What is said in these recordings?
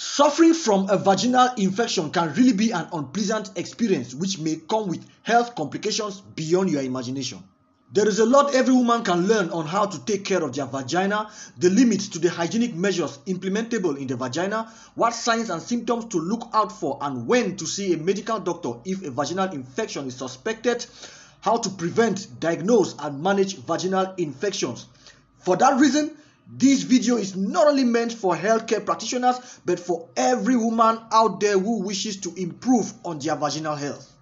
Suffering from a vaginal infection can really be an unpleasant experience which may come with health complications beyond your imagination. There is a lot every woman can learn on how to take care of their vagina, the limits to the hygienic measures implementable in the vagina, what signs and symptoms to look out for, and when to see a medical doctor if a vaginal infection is suspected, how to prevent, diagnose, and manage vaginal infections. For that reason, this video is not only meant for healthcare practitioners but for every woman out there who wishes to improve on their vaginal health.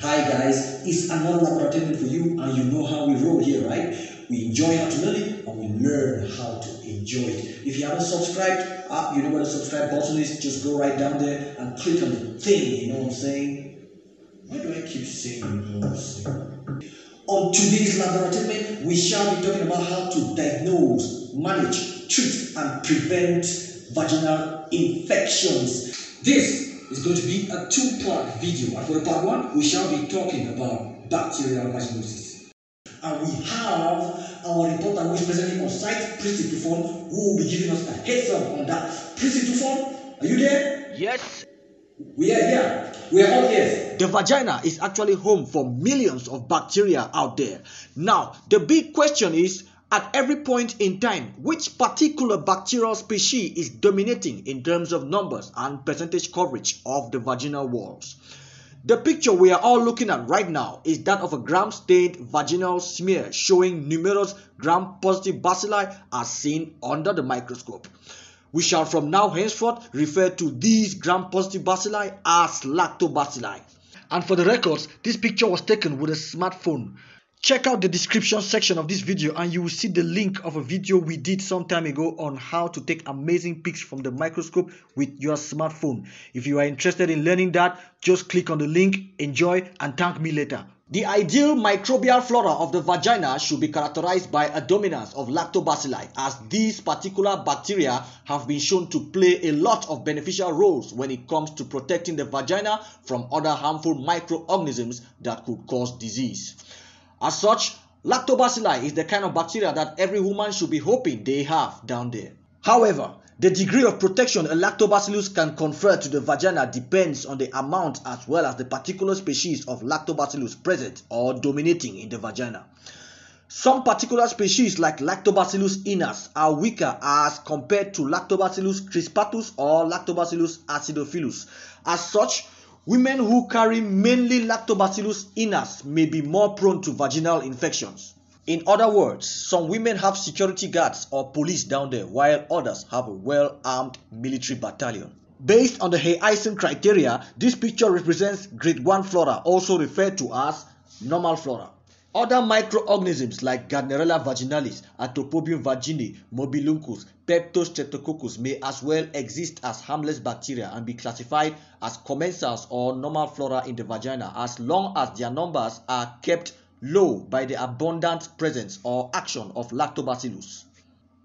Hi guys, it's another laboratainment for you and you know how we roll here, right? We enjoy how to learn it and we learn how to enjoy it. If you haven't subscribed, uh, you know where the subscribe button is, just go right down there and click on the thing, you know what I'm saying? Why do I keep saying you know what I'm saying? On today's laboratory, we shall be talking about how to diagnose, manage, treat, and prevent vaginal infections. This is going to be a two-part video. And for the part one, we shall be talking about bacterial vaginosis. And we have our reporter who is presently on site, Prissy Tufon, who will be giving us a heads up on that. Prissy Tufon, are you there? Yes. We are here. We are all here. The vagina is actually home for millions of bacteria out there. Now, the big question is at every point in time, which particular bacterial species is dominating in terms of numbers and percentage coverage of the vaginal walls? The picture we are all looking at right now is that of a gram-stained vaginal smear showing numerous gram-positive bacilli as seen under the microscope. We shall from now henceforth refer to these gram-positive bacilli as lactobacilli. And for the records, this picture was taken with a smartphone. Check out the description section of this video and you will see the link of a video we did some time ago on how to take amazing pics from the microscope with your smartphone. If you are interested in learning that, just click on the link, enjoy and thank me later. The ideal microbial flora of the vagina should be characterized by a dominance of lactobacilli as these particular bacteria have been shown to play a lot of beneficial roles when it comes to protecting the vagina from other harmful microorganisms that could cause disease. As such, lactobacilli is the kind of bacteria that every woman should be hoping they have down there. However, the degree of protection a lactobacillus can confer to the vagina depends on the amount as well as the particular species of lactobacillus present or dominating in the vagina. Some particular species like Lactobacillus iners are weaker as compared to Lactobacillus crispatus or Lactobacillus acidophilus. As such, Women who carry mainly lactobacillus iners may be more prone to vaginal infections. In other words, some women have security guards or police down there while others have a well-armed military battalion. Based on the Hay-Ison criteria, this picture represents grade 1 flora, also referred to as normal flora. Other microorganisms like Gardnerella vaginalis, Atopobium vaginae, Mobiluncus, Peptostreptococcus may as well exist as harmless bacteria and be classified as commensals or normal flora in the vagina as long as their numbers are kept low by the abundant presence or action of lactobacillus.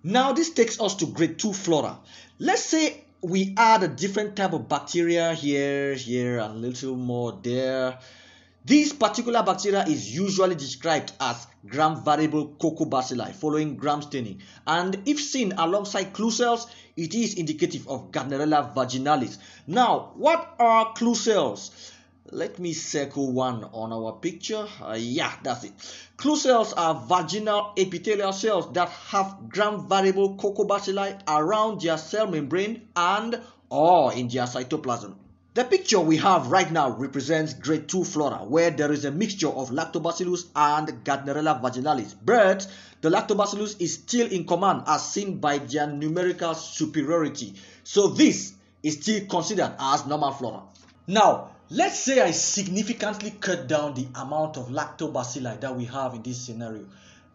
Now this takes us to grade 2 flora. Let's say we add a different type of bacteria here, here, and a little more there. This particular bacteria is usually described as gram-variable coccobacilli following gram staining and if seen alongside clue cells, it is indicative of Gardnerella vaginalis. Now, what are clue cells? Let me circle one on our picture. Uh, yeah, that's it. Clue cells are vaginal epithelial cells that have gram-variable coccobacilli around their cell membrane and or in their cytoplasm. The picture we have right now represents grade 2 flora where there is a mixture of Lactobacillus and Gardnerella vaginalis. But the Lactobacillus is still in command as seen by their numerical superiority. So this is still considered as normal flora. Now, let's say I significantly cut down the amount of Lactobacilli that we have in this scenario.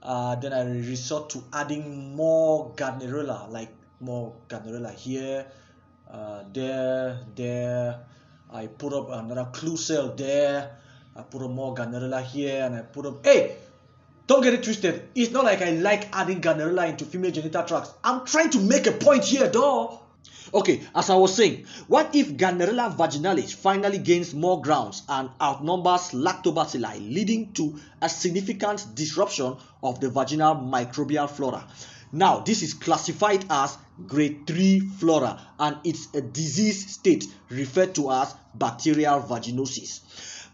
Uh, then I resort to adding more Gardnerella, like more Gardnerella here, uh, there, there. I put up another clue cell there. I put up more Gardnerella here, and I put up. Hey, don't get it twisted. It's not like I like adding Gardnerella into female genital tracts. I'm trying to make a point here, though. Okay, as I was saying, what if Gardnerella vaginalis finally gains more grounds and outnumbers lactobacilli, leading to a significant disruption of the vaginal microbial flora? Now, this is classified as grade 3 flora and it's a disease state referred to as bacterial vaginosis.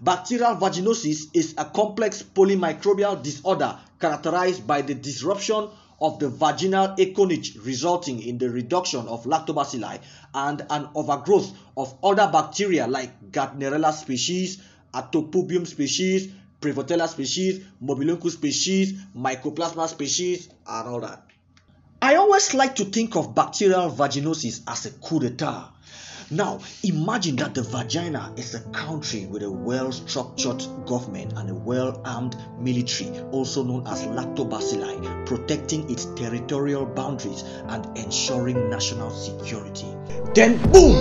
Bacterial vaginosis is a complex polymicrobial disorder characterized by the disruption of the vaginal aconage resulting in the reduction of lactobacilli and an overgrowth of other bacteria like Gardnerella species, Atopobium species, Prevotella species, Mobiluncus species, Mycoplasma species, and all that. I always like to think of bacterial vaginosis as a coup d'etat now, imagine that the vagina is a country with a well structured government and a well armed military, also known as lactobacilli, protecting its territorial boundaries and ensuring national security. Then, boom!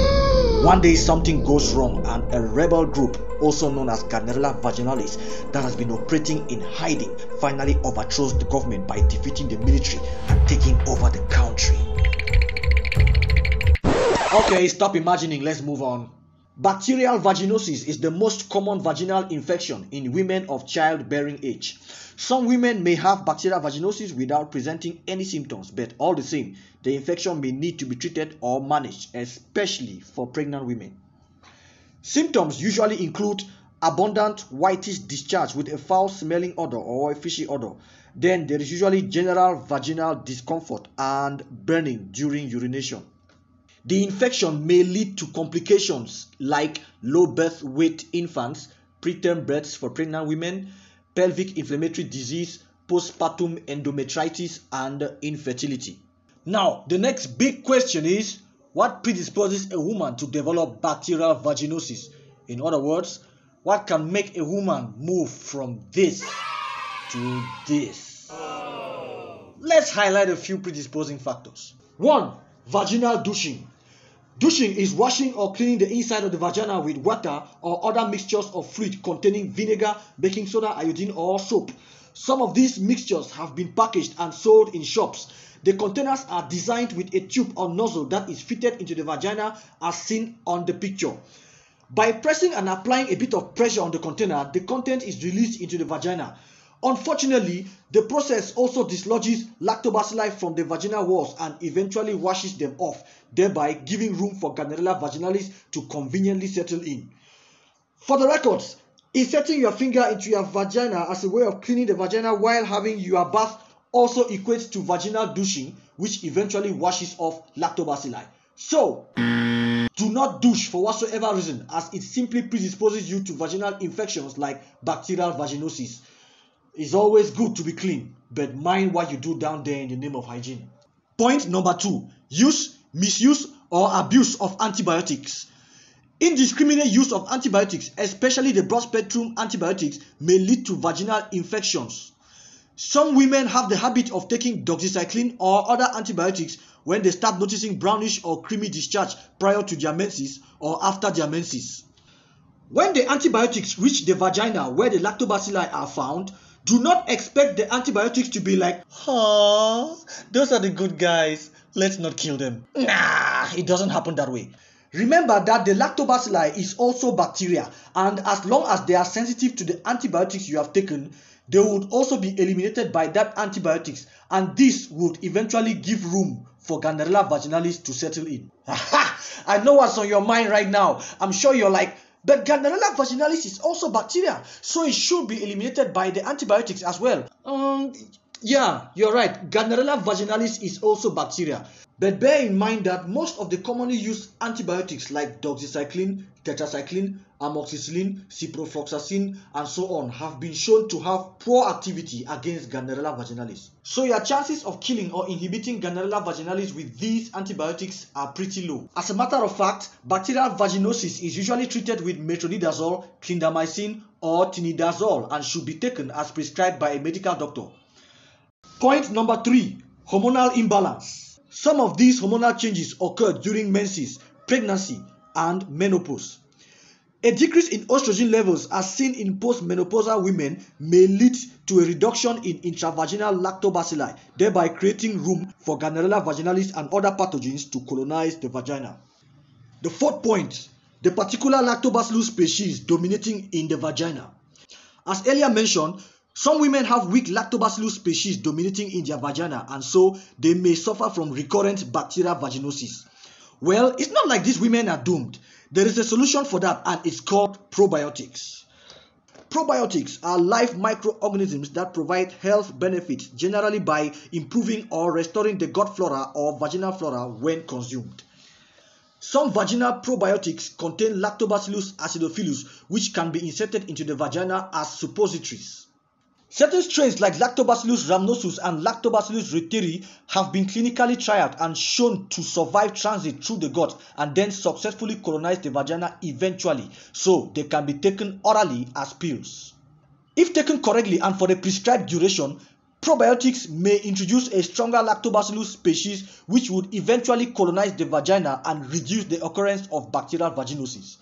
One day something goes wrong, and a rebel group, also known as Gardnerella vaginalis, that has been operating in hiding, finally overthrows the government by defeating the military and taking over the country. Okay, stop imagining. Let's move on. Bacterial vaginosis is the most common vaginal infection in women of childbearing age. Some women may have bacterial vaginosis without presenting any symptoms, but all the same, the infection may need to be treated or managed, especially for pregnant women. Symptoms usually include abundant whitish discharge with a foul smelling odor or a fishy odor. Then there is usually general vaginal discomfort and burning during urination. The infection may lead to complications like low birth weight infants, preterm births for pregnant women, pelvic inflammatory disease, postpartum endometritis, and infertility. Now, the next big question is what predisposes a woman to develop bacterial vaginosis? In other words, what can make a woman move from this to this? Let's highlight a few predisposing factors. 1. Vaginal douching. Douching is washing or cleaning the inside of the vagina with water or other mixtures of fluid containing vinegar, baking soda, iodine, or soap. Some of these mixtures have been packaged and sold in shops. The containers are designed with a tube or nozzle that is fitted into the vagina as seen on the picture. By pressing and applying a bit of pressure on the container, the content is released into the vagina. Unfortunately, the process also dislodges lactobacilli from the vaginal walls and eventually washes them off, thereby giving room for Gardnerella vaginalis to conveniently settle in. For the records, inserting your finger into your vagina as a way of cleaning the vagina while having your bath also equates to vaginal douching, which eventually washes off lactobacilli. So, do not douche for whatsoever reason, as it simply predisposes you to vaginal infections like bacterial vaginosis. It's always good to be clean, but mind what you do down there in the name of hygiene. Point number two use, misuse, or abuse of antibiotics. Indiscriminate use of antibiotics, especially the broad spectrum antibiotics, may lead to vaginal infections. Some women have the habit of taking doxycycline or other antibiotics when they start noticing brownish or creamy discharge prior to their menses or after their menses. When the antibiotics reach the vagina where the lactobacilli are found, do not expect the antibiotics to be like, oh, those are the good guys. Let's not kill them. Nah, it doesn't happen that way. Remember that the lactobacilli is also bacteria, and as long as they are sensitive to the antibiotics you have taken, they would also be eliminated by that antibiotics, and this would eventually give room for Gardnerella vaginalis to settle in. I know what's on your mind right now. I'm sure you're like, but Gardnerella vaginalis is also bacteria, so it should be eliminated by the antibiotics as well. Um, yeah, you're right. Gardnerella vaginalis is also bacteria. But bear in mind that most of the commonly used antibiotics like doxycycline, tetracycline, amoxicillin, ciprofloxacin, and so on have been shown to have poor activity against Gardnerella vaginalis. So your chances of killing or inhibiting Gardnerella vaginalis with these antibiotics are pretty low. As a matter of fact, bacterial vaginosis is usually treated with metronidazole, clindamycin, or tinidazole and should be taken as prescribed by a medical doctor. Point number three, hormonal imbalance. Some of these hormonal changes occur during menses, pregnancy, and menopause. A decrease in estrogen levels as seen in postmenopausal women may lead to a reduction in intravaginal lactobacilli, thereby creating room for Gardnerella vaginalis and other pathogens to colonize the vagina. The fourth point, the particular lactobacillus species dominating in the vagina. As earlier mentioned, some women have weak lactobacillus species dominating in their vagina and so they may suffer from recurrent bacterial vaginosis. Well, it's not like these women are doomed. There is a solution for that and it's called probiotics. Probiotics are live microorganisms that provide health benefits generally by improving or restoring the gut flora or vaginal flora when consumed. Some vaginal probiotics contain Lactobacillus acidophilus which can be inserted into the vagina as suppositories. Certain strains like Lactobacillus rhamnosus and Lactobacillus reuteri have been clinically trialed and shown to survive transit through the gut and then successfully colonize the vagina eventually, so they can be taken orally as pills. If taken correctly and for the prescribed duration, probiotics may introduce a stronger lactobacillus species which would eventually colonize the vagina and reduce the occurrence of bacterial vaginosis.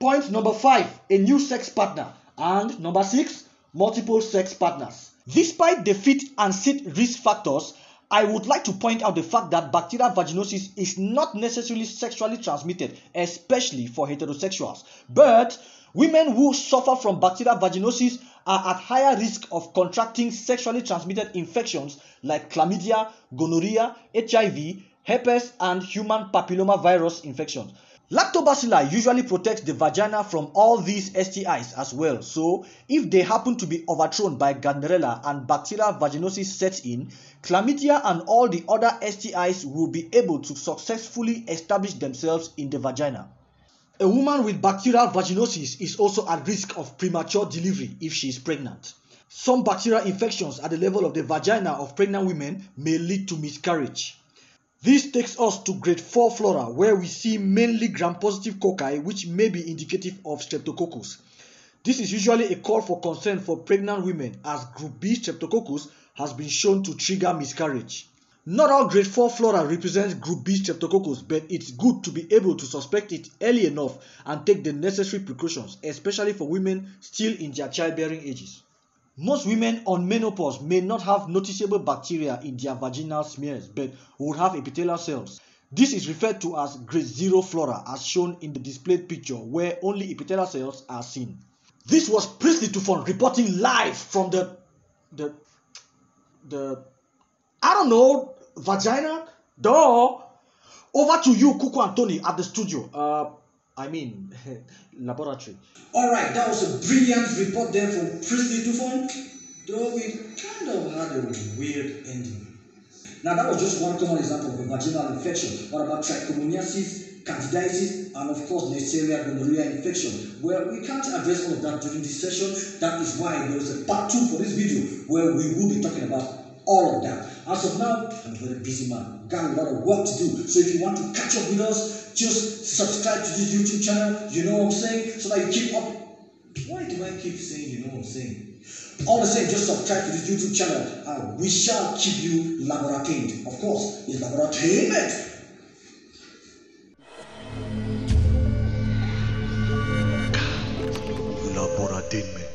Point number 5 a new sex partner. And number 6 multiple sex partners. Despite the fit and sit risk factors, I would like to point out the fact that bacterial vaginosis is not necessarily sexually transmitted, especially for heterosexuals. But women who suffer from bacterial vaginosis are at higher risk of contracting sexually transmitted infections like chlamydia, gonorrhea, HIV, herpes, and human papillomavirus infections. Lactobacilli usually protects the vagina from all these STIs as well. So, if they happen to be overthrown by Gardnerella and bacterial vaginosis sets in, chlamydia and all the other STIs will be able to successfully establish themselves in the vagina. A woman with bacterial vaginosis is also at risk of premature delivery if she is pregnant. Some bacterial infections at the level of the vagina of pregnant women may lead to miscarriage. This takes us to grade 4 flora where we see mainly gram-positive cocci which may be indicative of streptococcus. This is usually a call for concern for pregnant women as group B streptococcus has been shown to trigger miscarriage. Not all grade 4 flora represents group B streptococcus but it's good to be able to suspect it early enough and take the necessary precautions especially for women still in their childbearing ages. Most women on menopause may not have noticeable bacteria in their vaginal smears but would have epithelial cells. This is referred to as grade 0 flora as shown in the displayed picture where only epithelial cells are seen. This was Priestley Tufon reporting live from the the the I don't know vagina door over to you Kukwah Anthony at the studio. Uh, I mean, laboratory. All right, that was a brilliant report there from Priestley Tufon, though it kind of had a weird ending. Now, that was just one common example of a vaginal infection. What about trichomoniasis, candidiasis, and of course, Neisseria gonorrhea infection? Well, we can't address all of that during this session. That is why there is a part two for this video where we will be talking about all of that. As of now, I'm a very busy man. Got a lot of work to do. So if you want to catch up with us, just subscribe to this YouTube channel. You know what I'm saying? So that you keep up. Why do I keep saying you know what I'm saying? All the same, just subscribe to this YouTube channel and we shall keep you laboratained. Of course, it's laboratainment. Laboratainment.